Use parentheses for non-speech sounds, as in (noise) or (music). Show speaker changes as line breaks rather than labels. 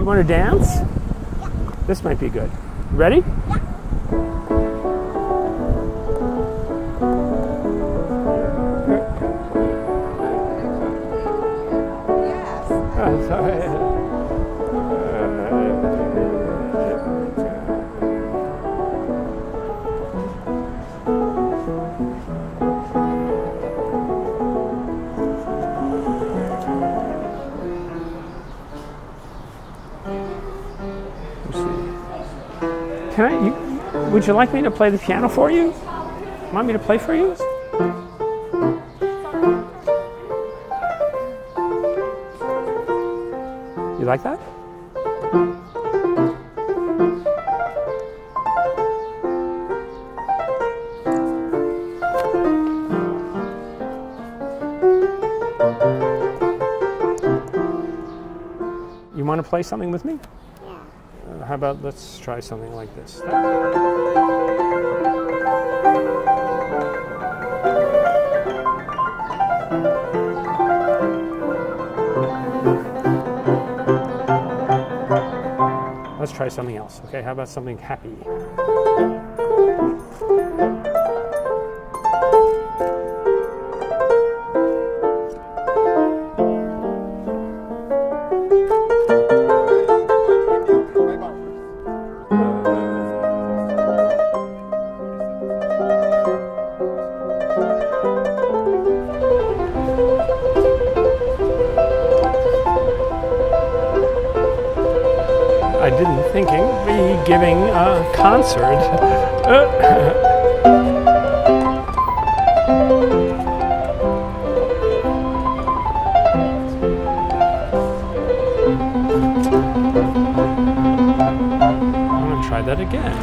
You want to dance? This might be good. Ready? Can I? You, would you like me to play the piano for you? Want me to play for you? You like that? You want to play something with me? Uh, how about let's try something like this? Let's try something else, okay? How about something happy? I didn't thinking be giving a concert. (laughs) I'm gonna try that again.